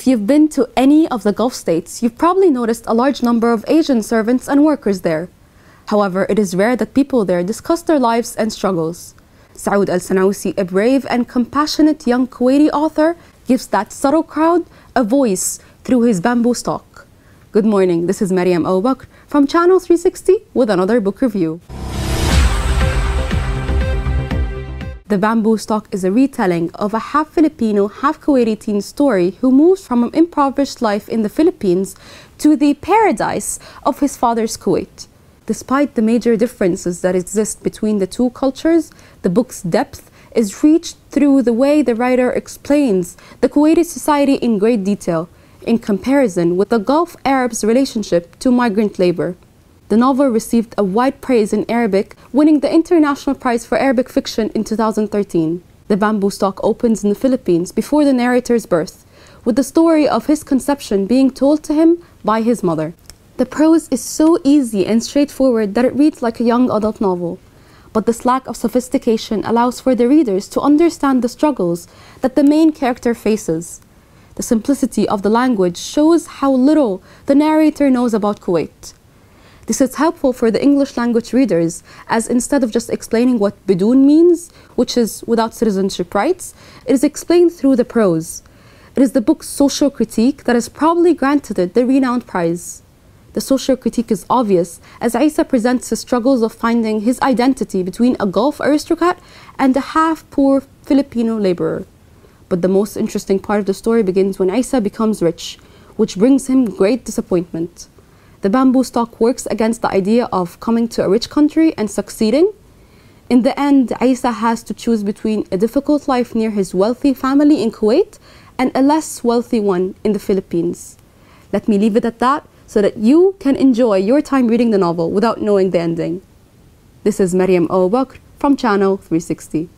If you've been to any of the Gulf states, you've probably noticed a large number of Asian servants and workers there. However, it is rare that people there discuss their lives and struggles. Saud Alsanousi, a brave and compassionate young Kuwaiti author, gives that subtle crowd a voice through his bamboo stalk. Good morning, this is Mariam Abu Bakr from Channel 360 with another book review. The Bamboo Stalk is a retelling of a half Filipino, half Kuwaiti teen story who moves from an impoverished life in the Philippines to the paradise of his father's Kuwait. Despite the major differences that exist between the two cultures, the book's depth is reached through the way the writer explains the Kuwaiti society in great detail, in comparison with the Gulf Arabs' relationship to migrant labor. The novel received a wide praise in Arabic, winning the International Prize for Arabic Fiction in 2013. The Bamboo Stalk opens in the Philippines before the narrator's birth, with the story of his conception being told to him by his mother. The prose is so easy and straightforward that it reads like a young adult novel. But this lack of sophistication allows for the readers to understand the struggles that the main character faces. The simplicity of the language shows how little the narrator knows about Kuwait. This is helpful for the English language readers, as instead of just explaining what bidun means, which is without citizenship rights, it is explained through the prose. It is the book's social critique that has probably granted it the renowned prize. The social critique is obvious as Isa presents the struggles of finding his identity between a Gulf aristocrat and a half poor Filipino laborer. But the most interesting part of the story begins when Isa becomes rich, which brings him great disappointment. The bamboo stalk works against the idea of coming to a rich country and succeeding. In the end, Isa has to choose between a difficult life near his wealthy family in Kuwait and a less wealthy one in the Philippines. Let me leave it at that so that you can enjoy your time reading the novel without knowing the ending. This is Mariam Bakr from Channel 360.